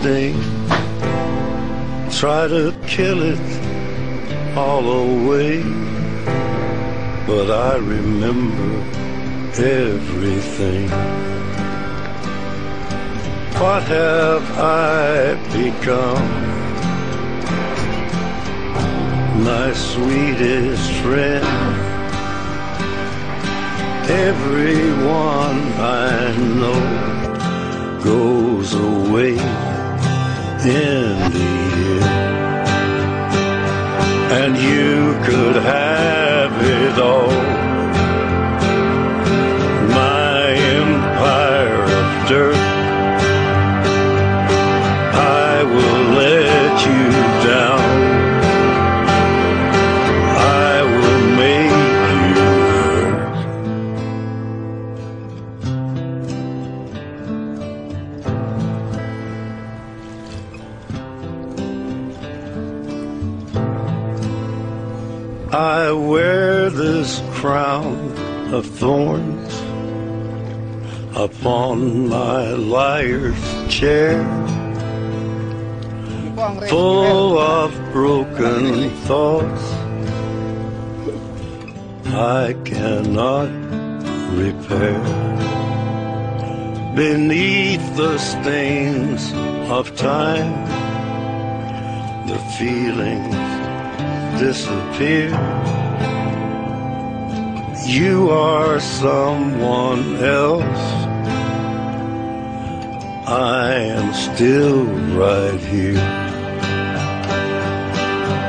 sting. Try to kill it all away, but I remember everything. What have I become? My sweetest friend. Everyone I know goes away in the. And you could have it all. My empire of dirt. I wear this crown of thorns upon my liar's chair, full of broken thoughts I cannot repair. Beneath the stains of time, the feelings disappear. You are someone else. I am still right here.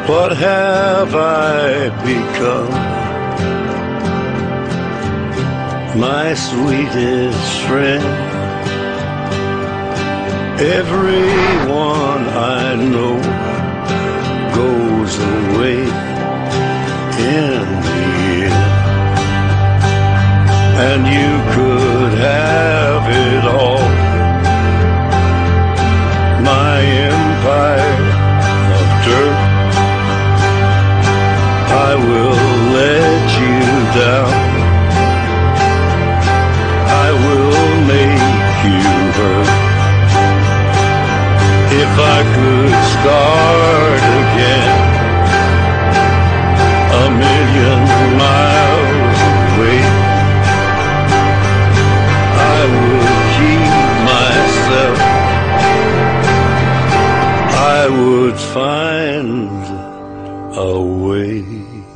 What have I become? My sweetest friend. Everyone I know goes away find a way.